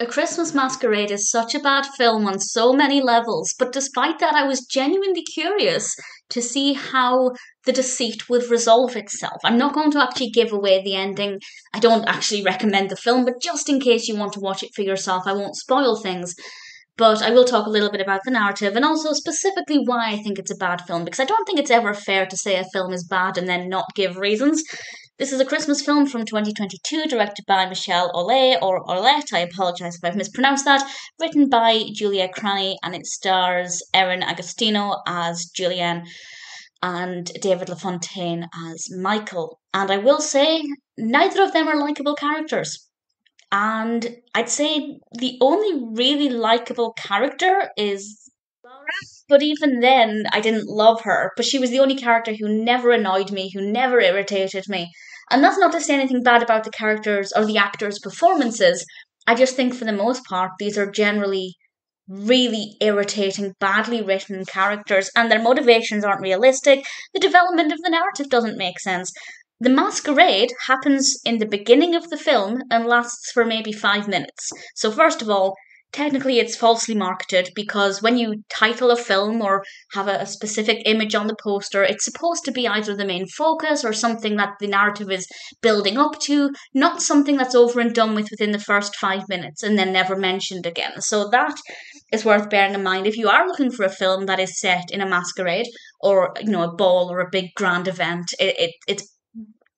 A Christmas Masquerade is such a bad film on so many levels, but despite that, I was genuinely curious to see how the deceit would resolve itself. I'm not going to actually give away the ending. I don't actually recommend the film, but just in case you want to watch it for yourself, I won't spoil things. But I will talk a little bit about the narrative and also specifically why I think it's a bad film, because I don't think it's ever fair to say a film is bad and then not give reasons. This is a Christmas film from 2022, directed by Michelle Ollet, or Orlet, I apologise if I've mispronounced that, written by Julia Cranney, and it stars Erin Agostino as Julianne and David LaFontaine as Michael. And I will say, neither of them are likable characters. And I'd say the only really likable character is but even then, I didn't love her. But she was the only character who never annoyed me, who never irritated me. And that's not to say anything bad about the characters or the actors' performances. I just think, for the most part, these are generally really irritating, badly written characters, and their motivations aren't realistic. The development of the narrative doesn't make sense. The masquerade happens in the beginning of the film and lasts for maybe five minutes. So, first of all, technically it's falsely marketed because when you title a film or have a, specific image on the poster, it's supposed to be either the main focus or something that the narrative is building up to, not something that's over and done with within the first five minutes and then never mentioned again. So that is worth bearing in mind if you are looking for a film that is set in a masquerade or you know a ball or a big grand event. It, it it's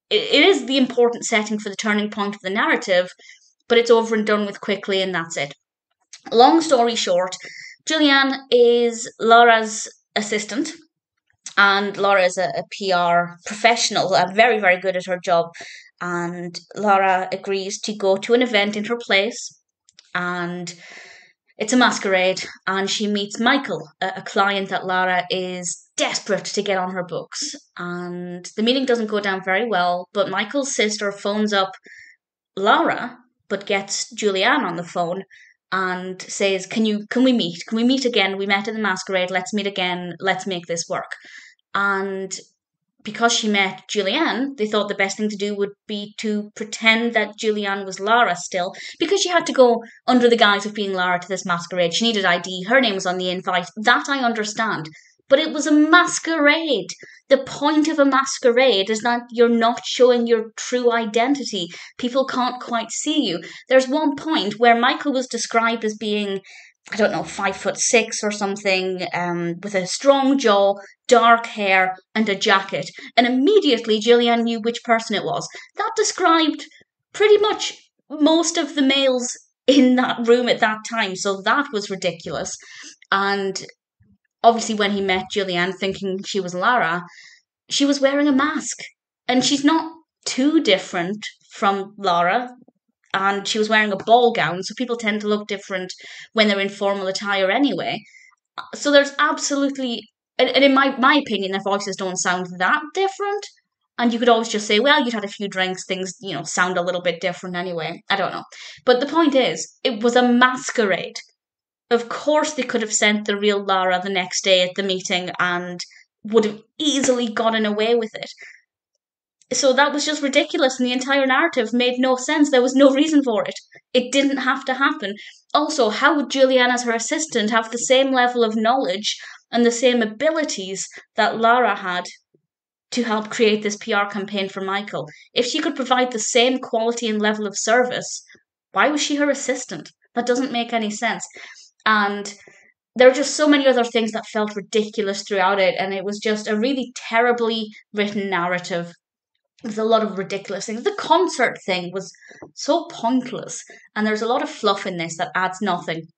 it is the important setting for the turning point of the narrative, but it's over and done with quickly, and that's it. Long story short, Julianne is Laura's assistant, and Laura is a, a PR professional, very, very good at her job. And Laura agrees to go to an event in her place, and it's a masquerade. And she meets Michael, a, a client that Laura is desperate to get on her books. And the meeting doesn't go down very well, but Michael's sister phones up Laura, but gets Julianne on the phone and says, "Can you can we meet? Can we meet again? We met in the masquerade. Let's meet again. Let's make this work." And because she met Julianne, they thought the best thing to do would be to pretend that Julianne was Lara still, because she had to go under the guise of being Lara to this masquerade. She needed ID. Her name was on the invite. That I understand. But it was a masquerade. The point of a masquerade is that you're not showing your true identity. People can't quite see you. There's one point where Michael was described as being I don't know, five foot six or something, um, with a strong jaw, dark hair, and a jacket. And immediately Julianne knew which person it was. That described pretty much most of the males in that room at that time. So that was ridiculous. And obviously when he met Julianne thinking she was Lara, she was wearing a mask. And she's not too different from Lara. And she was wearing a ball gown, so people tend to look different when they're in formal attire anyway. So there's absolutely, and in my, my opinion, their voices don't sound that different. And you could always just say, well, you'd had a few drinks, things, you know, sound a little bit different anyway. I don't know. But the point is, it was a masquerade. Of course, they could have sent the real Lara the next day at the meeting and would have easily gotten away with it. So that was just ridiculous, and the entire narrative made no sense. There was no reason for it. It didn't have to happen. Also, how would Julianne, as her assistant, have the same level of knowledge and the same abilities that Lara had to help create this PR campaign for Michael? If she could provide the same quality and level of service, why was she her assistant? That doesn't make any sense. And there were just so many other things that felt ridiculous throughout it, and it was just a really terribly written narrative. There's a lot of ridiculous things. The concert thing was so pointless, and there's a lot of fluff in this that adds nothing.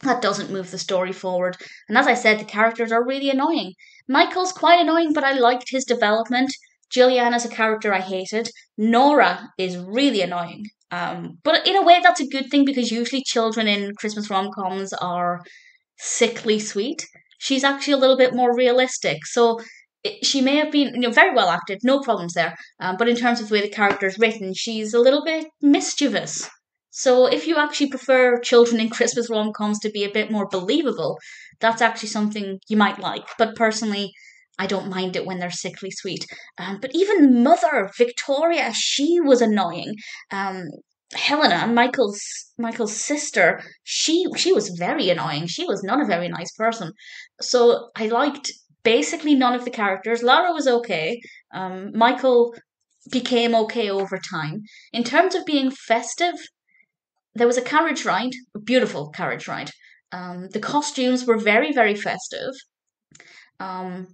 That doesn't move the story forward. And as I said, the characters are really annoying. Michael's quite annoying, but I liked his development. Julianne as a character I hated. Nora is really annoying. Um, but in a way, that's a good thing because usually children in Christmas rom coms are sickly sweet. She's actually a little bit more realistic. So it, she may have been you know very well acted, no problems there. Um, but in terms of the way the character is written, she's a little bit mischievous. So if you actually prefer children in Christmas rom coms to be a bit more believable, that's actually something you might like. But personally, I don't mind it when they're sickly sweet. Um, but even Mother, Viktoria, she was annoying. Um, Helena Michael's Michael's sister, she she was very annoying. She was not a very nice person. So I liked basically none of the characters. Lara was okay. Um, Michael became okay over time. In terms of being festive, there was a carriage ride, a beautiful carriage ride. Um, the costumes were very, very festive. Um,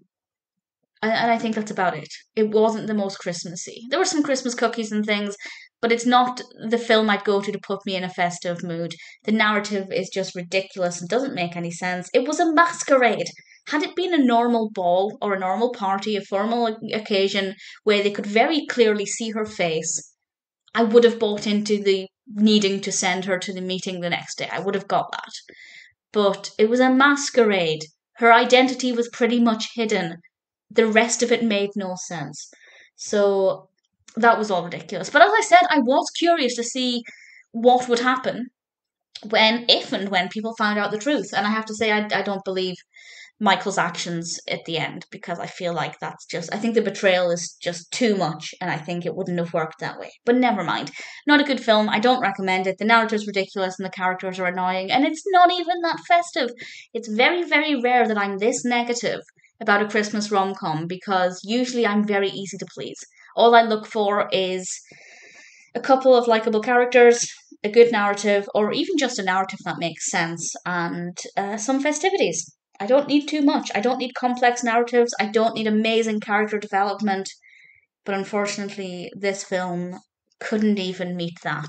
and, and I think that's about it. It wasn't the most Christmassy. There were some Christmas cookies and things, but it's not the film I'd go to to put me in a festive mood. The narrative is just ridiculous and doesn't make any sense. It was a masquerade. Had it been a normal ball or a normal party, a formal occasion where they could very clearly see her face, I would have bought into the needing to send her to the meeting the next day. I would have got that. But it was a masquerade. Her identity was pretty much hidden. The rest of it made no sense. So that was all ridiculous. But as I said, I was curious to see what would happen when, if and when people found out the truth. And I have to say, I, I don't believe Michael's actions at the end because I feel like that's just, I think the betrayal is just too much and I think it wouldn't have worked that way. But never mind. Not a good film. I don't recommend it. The narrative's ridiculous and the characters are annoying and it's not even that festive. It's very, very rare that I'm this negative about a Christmas rom com because usually I'm very easy to please. All I look for is a couple of likable characters, a good narrative, or even just a narrative that makes sense, and uh, some festivities. I don't need too much. I don't need complex narratives. I don't need amazing character development. But unfortunately, this film couldn't even meet that.